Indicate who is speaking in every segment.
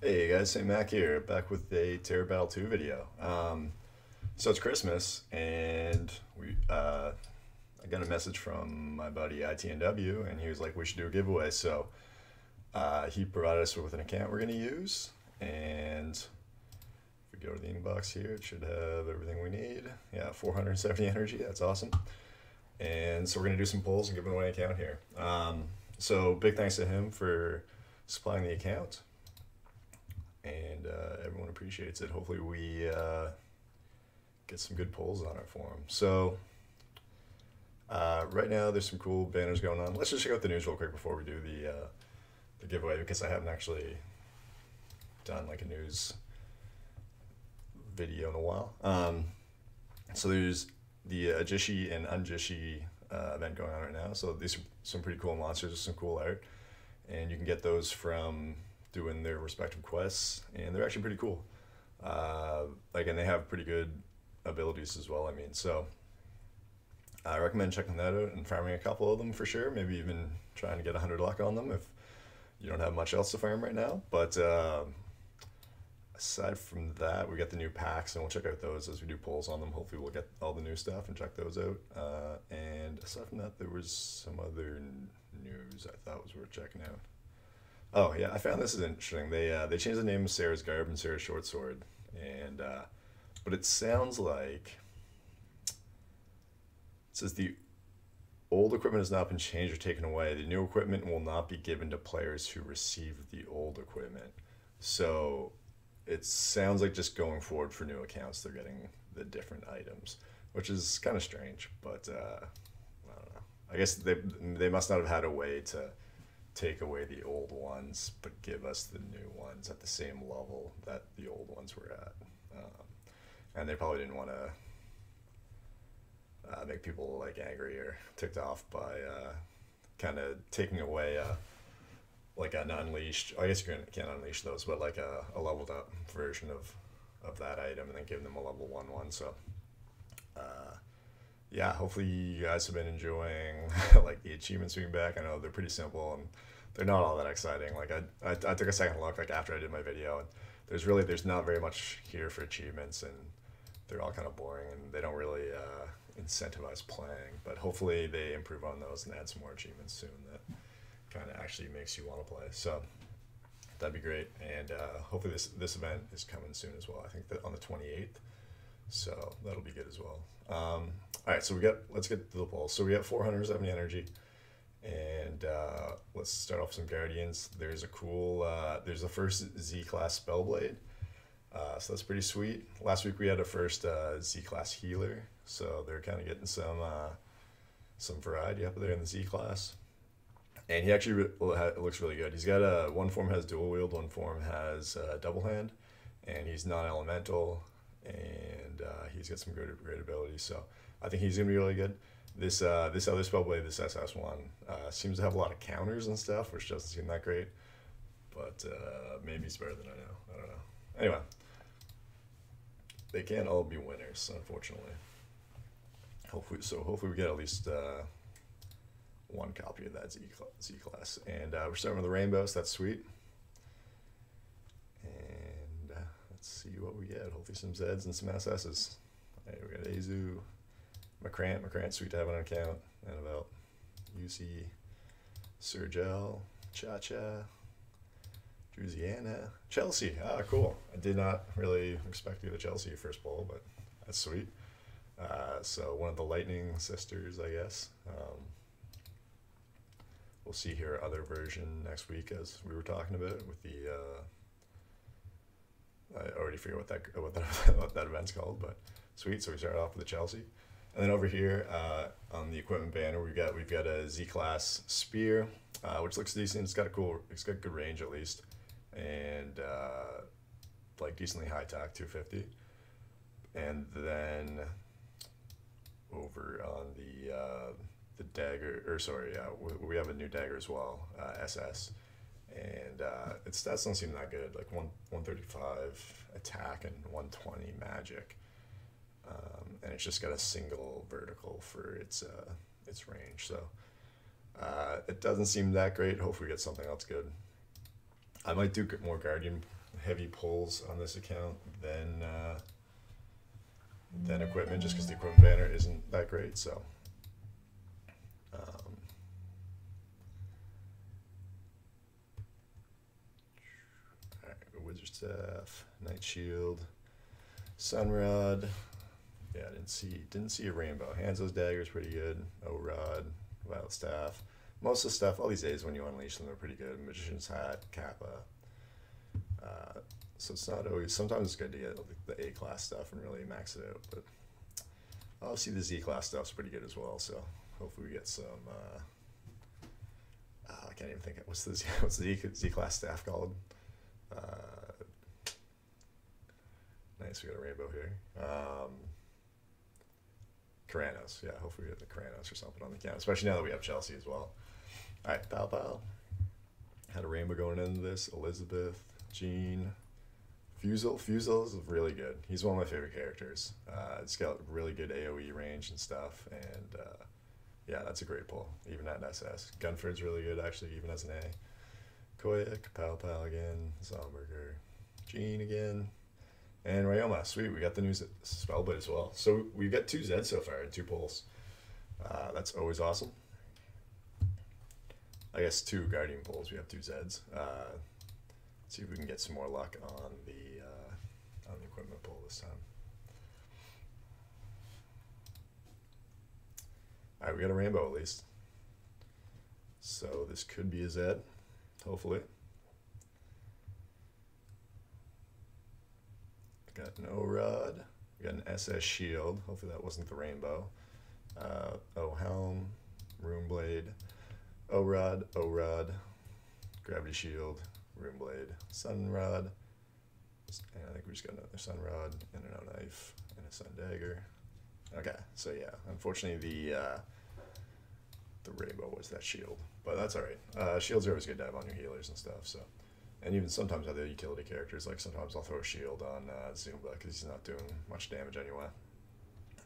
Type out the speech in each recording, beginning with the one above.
Speaker 1: Hey guys, St. Mac here, back with a Terra Battle 2 video. Um, so it's Christmas, and we uh, I got a message from my buddy ITNW, and he was like, we should do a giveaway. So uh, he provided us with an account we're going to use, and if we go to the inbox here, it should have everything we need. Yeah, 470 energy, that's awesome. And so we're going to do some pulls and give away an account here. Um, so big thanks to him for supplying the account and uh, everyone appreciates it. Hopefully, we uh, get some good pulls on it for them. So, uh, right now, there's some cool banners going on. Let's just check out the news real quick before we do the uh, the giveaway because I haven't actually done like a news video in a while. Um, so there's the Ajishi and Unjishi uh, event going on right now. So these are some pretty cool monsters, some cool art, and you can get those from doing their respective quests, and they're actually pretty cool. Uh, like, and they have pretty good abilities as well. I mean, so I recommend checking that out and farming a couple of them for sure. Maybe even trying to get hundred luck on them if you don't have much else to farm right now. But uh, aside from that, we got the new packs, and we'll check out those as we do pulls on them. Hopefully, we'll get all the new stuff and check those out. Uh, and aside from that, there was some other news I thought was worth checking out. Oh yeah, I found this is interesting. They uh, they changed the name of Sarah's garb and Sarah's short sword, and uh, but it sounds like it says the old equipment has not been changed or taken away. The new equipment will not be given to players who receive the old equipment. So it sounds like just going forward for new accounts, they're getting the different items, which is kind of strange. But uh, I don't know. I guess they they must not have had a way to take away the old ones, but give us the new ones at the same level that the old ones were at. Um, and they probably didn't want to uh, make people like angry or ticked off by uh, kind of taking away uh, like an unleashed. I guess you can't unleash those, but like a, a leveled up version of of that item, and then give them a level one one. So. Uh, yeah, hopefully you guys have been enjoying like the achievements being back. I know they're pretty simple and they're not all that exciting. Like I, I, I took a second look like after I did my video, and there's really there's not very much here for achievements, and they're all kind of boring, and they don't really uh, incentivize playing. But hopefully they improve on those and add some more achievements soon that kind of actually makes you want to play. So that'd be great, and uh, hopefully this this event is coming soon as well. I think that on the 28th. So that'll be good as well. Um, all right, so we got let's get to the pulls. So we got 470 energy, and uh, let's start off some guardians. There's a cool uh, there's the first Z class spellblade, uh, so that's pretty sweet. Last week we had a first uh, Z class healer, so they're kind of getting some uh, some variety up there in the Z class. And he actually re- looks really good. He's got a one form has dual wield, one form has uh, double hand, and he's non elemental and uh, he's got some great great abilities. So I think he's gonna be really good. This uh, this other spellblade, this SS one, uh, seems to have a lot of counters and stuff, which doesn't seem that great. But uh, maybe it's better than I know. I don't know. Anyway, they can't all be winners, unfortunately. Hopefully, so hopefully we get at least uh, one copy of that Z, class. And uh, we're starting with the rainbows. That's sweet. Let's see what we get. Hopefully some Zeds and some SSs. Right, we got Azu, McCrant. McCrant, sweet to have on an account. Annabelle, UC, Sergel, Cha Cha, Drusiana, Chelsea. Ah, cool. I did not really expect you to Chelsea first bowl, but that's sweet. Uh, so one of the Lightning sisters, I guess. Um, we'll see her other version next week, as we were talking about with the. Uh, I already forget what that what that, what that event's called, but sweet. So we started off with the Chelsea, and then over here uh, on the equipment banner, we've got we've got a Z class spear, uh, which looks decent. It's got a cool, it's got good range at least, and uh, like decently high tack, two fifty, and then over on the uh, the dagger, or sorry, we, we have a new dagger as well, SS uh, and uh, its stats don't seem that good. Like one one thirty five attack and one twenty magic, um, and it's just got a single vertical for its uh, its range. So uh, it doesn't seem that great. Hopefully, we get something else good. I might do get more Guardian heavy pulls on this account than uh, than equipment, just because the equipment banner isn't that great. So. Um, Wizard Staff, Night Shield, Sunrod. Yeah, I didn't see didn't see a rainbow. Hanzo's dagger's pretty good. O Rod, Violet Staff. Most of the stuff, all these days when you unleash them, they're pretty good. Magician's Hat, Kappa. Uh, so it's not always. Sometimes it's good to get the A class stuff and really max it out. But obviously the Z class stuff's pretty good as well. So hopefully we get some. Uh, uh, I can't even think. Of, what's the Z, what's the Z, Z class staff called? Uh, nice, we got a rainbow here. Um, Karanos, yeah. Hopefully we get the Karanos or something on the count, especially now that we have Chelsea as well. All right, Pow Pow. Had a rainbow going into this. Elizabeth, Jean, Fusel. Fusel is really good. He's one of my favorite characters. Uh, it's got really good AoE range and stuff, and uh, yeah, that's a great pull, even at an SS. Gunford's really good, actually, even as an A. Koyak, Pow Pow again, Zomberger, Jean again, and Ryoma. Sweet, we got the new Spellblade as well. So we've got two Zeds so far and two pulls. Uh, that's always awesome. I guess two Guardian pulls. We have two Zeds. Uh, see if we can get some more luck on the uh, on the equipment pull this time. All right, we got a rainbow at least. So this could be a Zed, hopefully. Got an O-Rod. Got an SS Shield. Hopefully that wasn't the rainbow. Uh, O-Helm, Rune Blade, O-Rod, O-Rod, Gravity Shield, Runeblade, Sunrod. And I think we just got another Sunrod and an O-Knife and a Sun Dagger. Okay, so yeah, unfortunately the uh, the rainbow was that shield, but that's all right. Uh, shields are always good to have on your healers and stuff. So, and even sometimes other utility characters, like sometimes I'll throw a shield on uh, Zumba because he's not doing much damage anyway.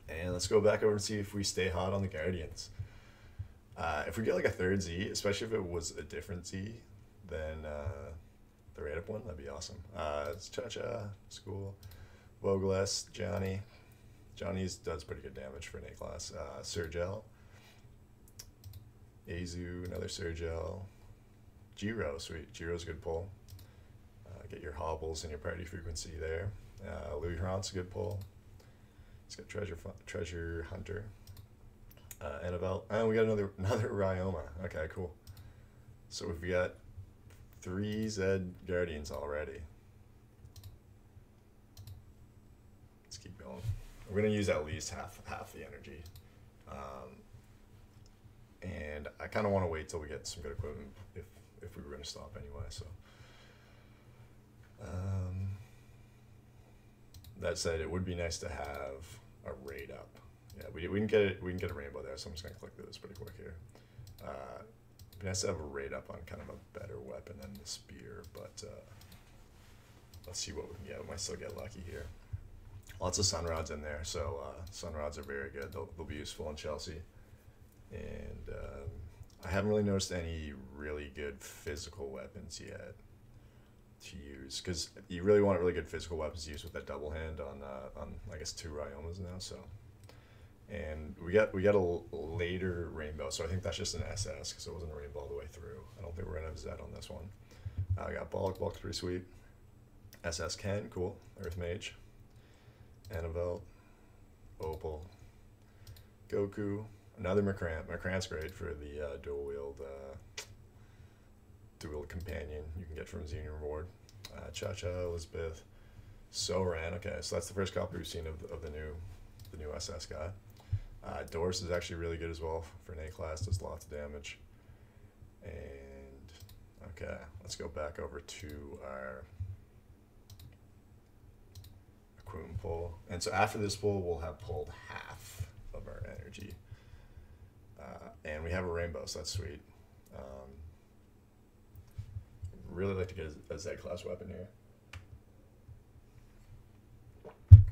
Speaker 1: And let's go back over and see if we stay hot on the Guardians. Uh, if we get like a third Z, especially if it was a different Z than uh, the rate up one, that'd be awesome. Uh, it's Cha Cha, School, Vogeles, Johnny. Johnny's does pretty good damage for an A class. Uh, Sergel, Azu, another Sergel, Giro, sweet. Giro's a good pull. Uh, get your hobbles and your party frequency there. Uh, Louis Hrant's a good pull. He's got Treasure Treasure Hunter. Uh, Annabelle. And we got another another Ryoma. Okay, cool. So we've got three Zed Guardians already. Let's keep going. We're gonna use at least half half the energy. Um, and I kind of want to wait till we get some good equipment if we were going to stop anyway. So, um, that said, it would be nice to have a rate up. Yeah, we, we can get it. We can get a rainbow there. So I'm just going to click through this pretty quick here. Uh, it'd be nice to have a rate up on kind of a better weapon than the spear, but uh, let's see what we can get. We might still get lucky here. Lots of sun rods in there, so uh, sunrods are very good. They'll, they'll be useful in Chelsea and um, I haven't really noticed any really good physical weapons yet to use because you really want really good physical weapons to use with that double hand on uh, on I guess two Ryomas now. So, and we got we got a later rainbow, so I think that's just an SS because it wasn't a rainbow all the way through. I don't think we're gonna have Zed on this one. Uh, I got Bulk, Bulk pretty sweet. SS Ken, cool. Earth Mage. Annabelle. Opal. Goku, another Macrant. Macrant's great for the uh, dual wield uh, dual companion you can get from Union Reward. Uh, Cha Cha, Elizabeth, Soran. Okay, so that's the first copy we've seen of the, of the new the new SS guy. Uh, Doris is actually really good as well for an A class. Does lots of damage. And okay, let's go back over to our equipment pull. And so after this pull, we'll have pulled half of our energy. And we have a rainbow, so that's sweet. Um, really like to get a, a Z class weapon here.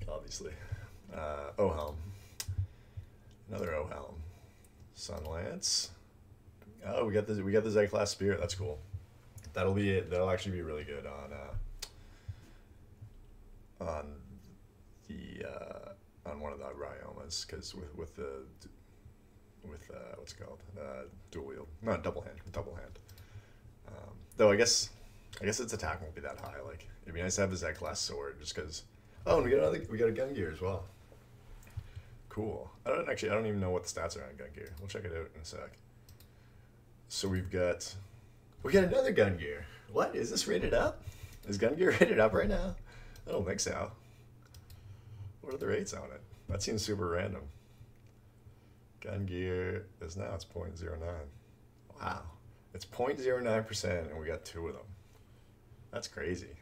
Speaker 1: Obviously. Uh, Ohelm. Another Ohelm. Sunlance. Oh, we got the we got the Z class spirit. That's cool. that'll be it. That'll actually be really good on uh, on the uh, on one of the Ryomas because with with the with uh, what's it called uh, dual wield, not double hand, double hand. Um, though I guess I guess its attack won't be that high. Like it'd be nice to have Z class sword just because. Oh, and we got another. We got a gun gear as well. Cool. I don't actually. I don't even know what the stats are on gun gear. We'll check it out in a sec. So we've got. We got another gun gear. What is this rated up? Is gun gear rated up right now? I don't think so. What are the rates on it? That seems super random. Gun gear is now it's 0.09. Wow. It's 0.09% and we got two of them. That's crazy.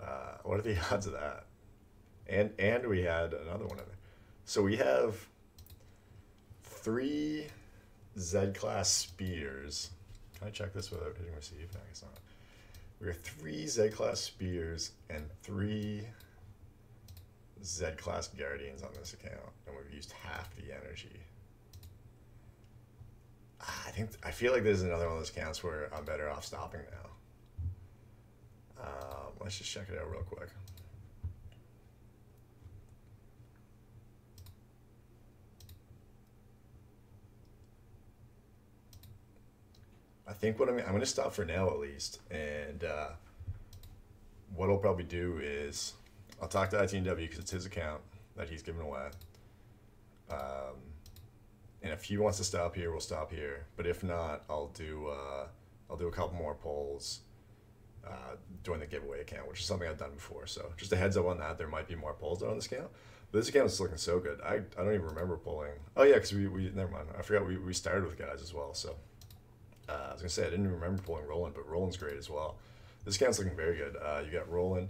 Speaker 1: Uh, what are the odds of that? And and we had another one in there. So we have three Z class spears. Can I check this without hitting receive? No, I guess not. We have three Z class spears and three Z class guardians on this account, and we've used half the energy. Ah, I think I feel like there's another one of those accounts where I'm better off stopping now. Um, let's just check it out real quick. I think what I'm, I'm going to stop for now at least, and uh, what I'll probably do is I'll talk to ITNW because it's his account that he's giving away. Um, and if he wants to stop here, we'll stop here. But if not, I'll do uh, I'll do a couple more pulls uh, during the giveaway account, which is something I've done before. So just a heads up on that. There might be more pulls on this account. But this account is looking so good. I, I don't even remember pulling. Oh yeah, because we, we never mind. I forgot we, we started with guys as well. So uh, I was gonna say I didn't even remember pulling Roland, but Roland's great as well. This account's looking very good. Uh, you got Roland,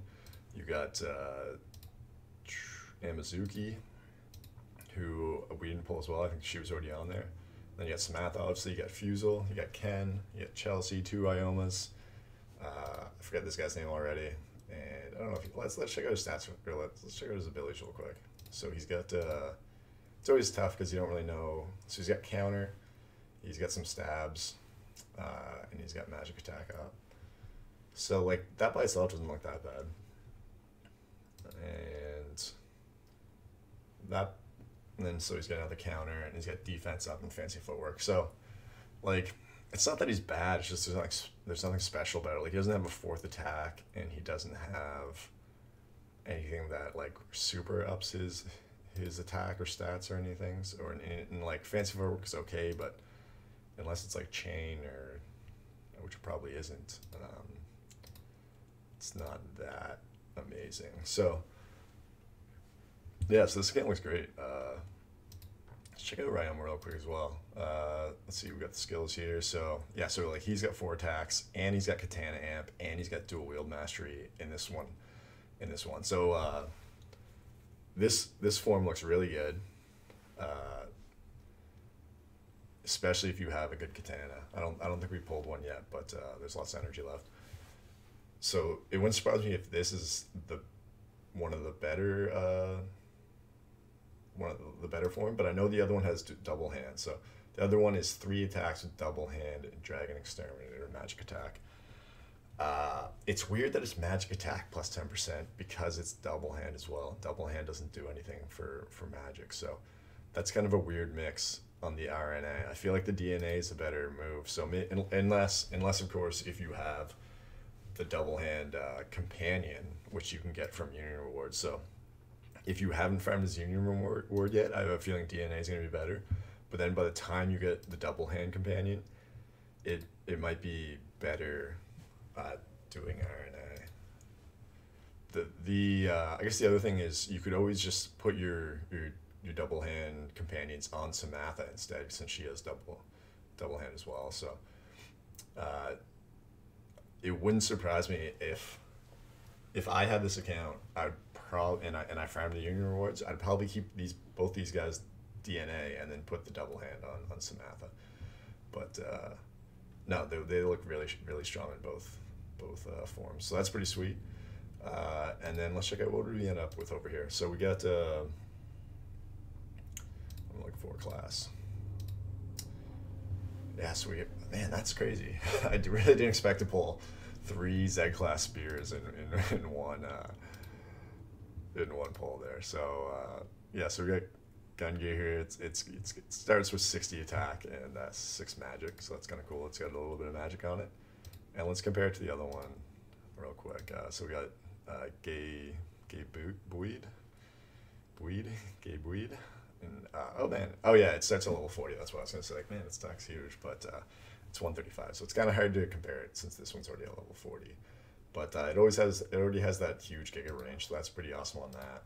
Speaker 1: you got uh, Amazuki, who we didn't pull as well. I think she was already on there. Then you got Samantha, obviously. You got Fusel. You got Ken. You got Chelsea. Two Ryomas. Uh, I forget this guy's name already. And I don't know if he, let's let's check out his stats. Or let's, let's check out his abilities real quick. So he's got. Uh, it's always tough because you don't really know. So he's got counter. He's got some stabs, uh, and he's got magic attack up. So like that by itself doesn't look that bad. And that and then so he's got another counter and he's got defense up and fancy footwork. So like it's not that he's bad, it's just there's like there's nothing special about it. Like he doesn't have a fourth attack and he doesn't have anything that like super ups his his attack or stats or anything. So, or in, like fancy footwork is okay, but unless it's like chain or which probably isn't, um, it's not that amazing. So yeah, so this game looks great. Uh, let's check out Ryan real quick as well. Uh, let's see, we got the skills here. So yeah, so like he's got four attacks, and he's got Katana Amp, and he's got Dual Wield Mastery in this one. In this one, so uh, this this form looks really good, uh, especially if you have a good Katana. I don't I don't think we pulled one yet, but uh, there's lots of energy left. So it wouldn't surprise me if this is the one of the better uh, one of the better form, but I know the other one has double hand. So the other one is three attacks with double hand and dragon exterminator magic attack. Uh, it's weird that it's magic attack plus 10% because it's double hand as well. Double hand doesn't do anything for, for magic. So that's kind of a weird mix on the RNA. I feel like the DNA is a better move. So unless, unless of course, if you have the double hand uh, companion, which you can get from Union Rewards. So if you haven't farmed his Union reward yet, I have a feeling DNA is going to be better. But then by the time you get the double hand companion, it it might be better doing RNA. The the uh, I guess the other thing is you could always just put your your your double hand companions on Samantha instead, since she has double double hand as well. So uh, it wouldn't surprise me if if I had this account, I'd probably and I and I farmed the union rewards, I'd probably keep these both these guys DNA and then put the double hand on on Samantha. But uh, no, they, they look really really strong in both both uh, forms, so that's pretty sweet. Uh, and then let's check out what we end up with over here. So we got uh, I'm looking for class. Yeah, so we man, that's crazy. I really didn't expect to pull three Z class spears in, in, in one uh, in one pull there. So uh, yeah, so we got gun gear here. It's, it's, it's it starts with sixty attack and uh, six magic, so that's kind of cool. It's got a little bit of magic on it. And let's compare it to the other one real quick. Uh, so we got uh, Gay Gay Buid, Buid, Gay Buid. And, uh, oh man, oh yeah, it starts at level forty. That's what I was gonna say. Like, man, it stacks huge, but uh, it's one thirty five. So it's kind of hard to compare it since this one's already at level forty. But uh, it always has, it already has that huge giga range, so that's pretty awesome on that.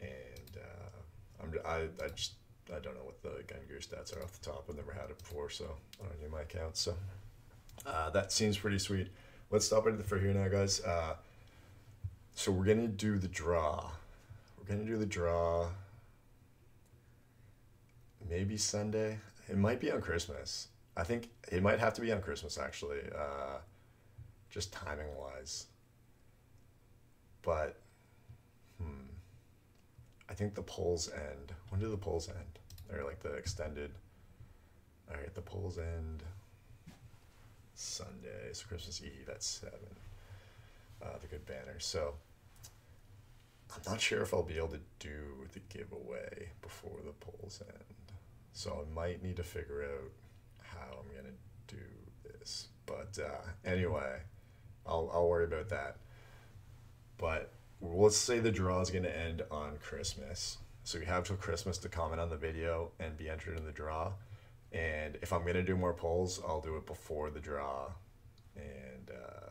Speaker 1: And uh, I'm, I, I just, I don't know what the gun gear stats are off the top. I've never had it before, so I don't need my account. So uh, that seems pretty sweet. Let's stop it for here now, guys. Uh, so we're gonna do the draw. We're gonna do the draw. Maybe Sunday. It might be on Christmas. I think it might have to be on Christmas actually, uh, just timing wise. But, hmm, I think the pulls end. When do the pulls end? Or like the extended. All right, the pulls end Sunday, so Christmas Eve at seven. Uh, the good banner. So I'm not sure if I'll be able to do the giveaway before the pulls end. So I might need to figure out how I'm gonna do this. But uh, anyway, I'll I'll worry about that. But let's say the draw is gonna end on Christmas. So you have till Christmas to comment on the video and be entered in the draw. And if I'm gonna do more pulls, I'll do it before the draw, and uh,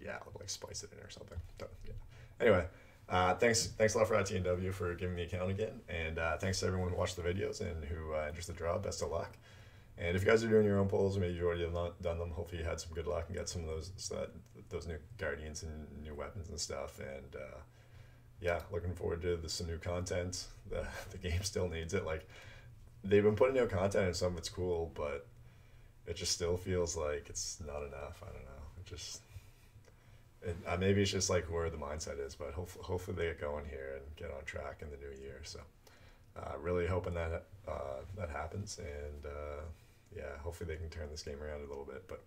Speaker 1: yeah, I'll like spice it in or something. But, yeah. Anyway, uh, thanks thanks a lot for ITNW for giving me the account again, and uh, thanks to everyone who watched the videos and who uh, enters the draw. Best of luck. And if you guys are doing your own pulls, maybe you've already done them. Hopefully, you had some good luck and got some of those that, those new guardians and new weapons and stuff. And uh, yeah, looking forward to the, some new content. The the game still needs it. Like they've been putting out content and some of it's cool, but it just still feels like it's not enough. I don't know. It just uh, maybe it's just like where the mindset is, but hopefully, hopefully they get going here and get on track in the new year. So, uh, really hoping that uh, that happens, and uh, yeah, hopefully they can turn this game around a little bit. But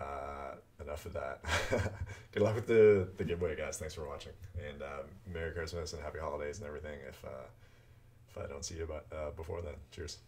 Speaker 1: uh, enough of that. Good luck with the the giveaway, guys. Thanks for watching, and um, Merry Christmas and Happy Holidays and everything. If uh, if I don't see you about, before then, cheers.